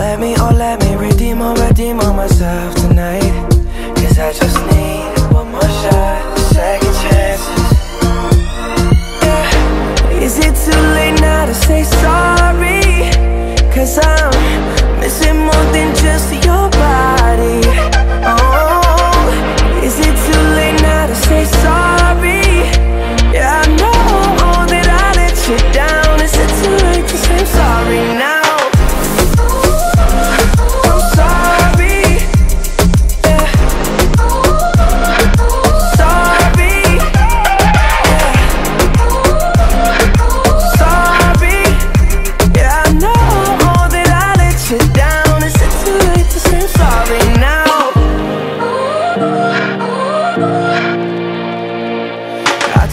Let me, oh let me redeem or redeem on myself tonight. Cause I just need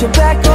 get back on